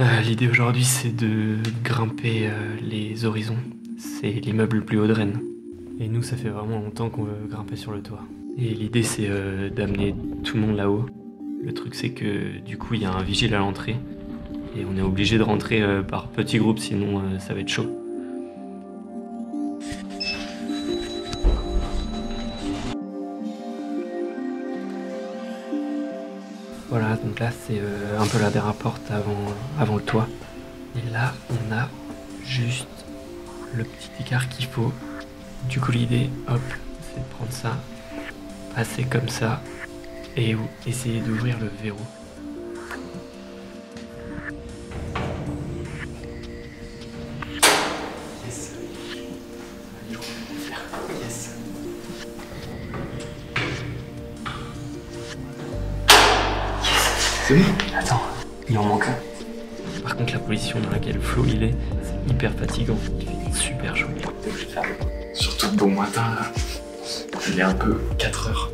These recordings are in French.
Euh, L'idée aujourd'hui, c'est de grimper euh, les horizons. C'est l'immeuble le plus haut de Rennes. Et nous, ça fait vraiment longtemps qu'on veut grimper sur le toit. Et l'idée, c'est euh, d'amener tout le monde là-haut. Le truc, c'est que du coup, il y a un vigile à l'entrée. Et on est obligé de rentrer par petits groupes, sinon ça va être chaud. Voilà, donc là c'est euh, un peu la dernière porte avant, le toit. Et là on a juste le petit écart qu'il faut. Du coup l'idée, hop, c'est de prendre ça, passer comme ça et essayer d'ouvrir le verrou. C'est bon Attends, il en manque un. Par contre, la position dans laquelle Flo il est, c'est hyper fatigant. Il fait super chaud. Surtout bon matin là. Il est un peu 4 heures.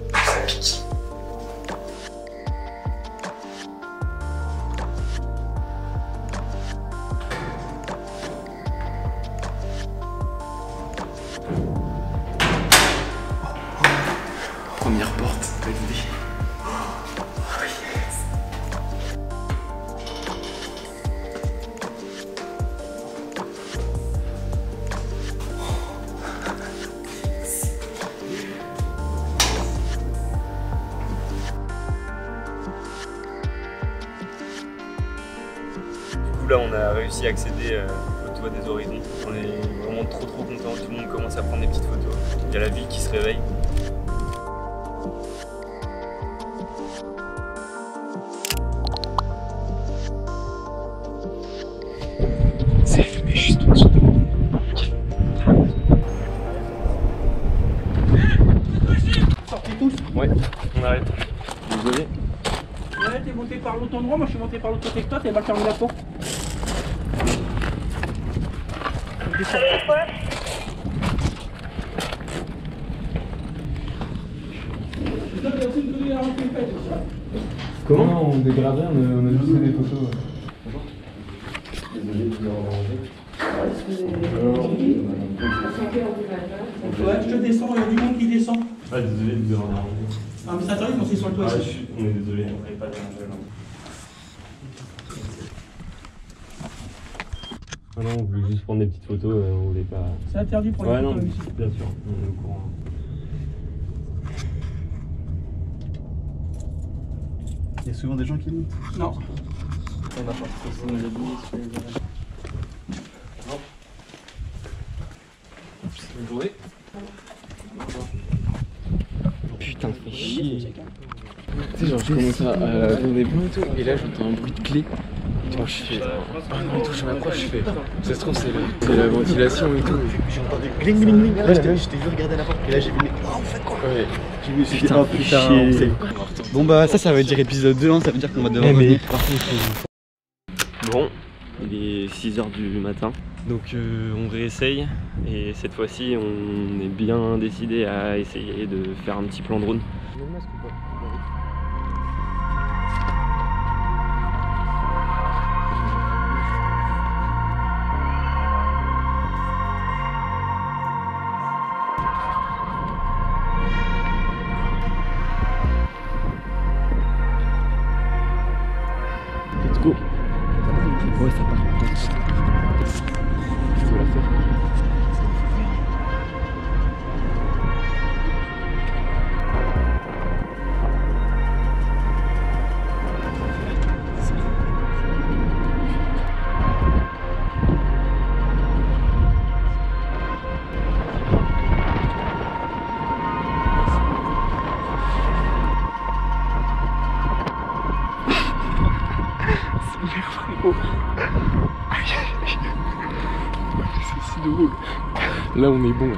Là on a réussi à accéder euh, au toit des horizons. On est vraiment trop trop content, tout le monde commence à prendre des petites photos. Il y a la ville qui se réveille. C'est fumé juste en dessous. Ouais, on arrête. Désolé. Ouais, t'es monté par l'autre endroit, moi je suis monté par l'autre côté que toi, t'es mal fermé la porte. Comment on dégrade rien, on a juste fait des photos. Ouais, je te descends, il y a du monde qui descend. Ah désolé de vous avoir dérangé. Ah, mais ça t'arrive, on s'est sur le toit Ah, je ici. suis- on est désolé, on n'avait pas dérangé Ah non, on voulait juste prendre des petites photos, euh, on voulait pas. C'est interdit pour les Ouais, non, ici. bien sûr, on est au courant. Il y a souvent des gens qui montent. Non. Bonne journée. Putain, ça fait chier. Tu sais, genre, je commence à à tourner plein et tout, et là, j'entends un bruit de clé. Je fais. Je m'approche, je fais. Ça se trouve, c'est la, ventilation et tout. J'ai entendu gling gling gling. Là, j'étais vu regarder la porte. Et là, j'ai vu mec. Oh, vous faites quoi Ouais. J'ai vu, Putain, oh putain, chier. Bon, bah, ça, ça va dire épisode 2, hein, ça veut dire qu'on va devoir Eh, mais par contre, Bon, il est 6h du matin, donc euh, on réessaye et cette fois-ci on est bien décidé à essayer de faire un petit plan drone. Go. Ouais, ça part. Faut la Là, on est bon.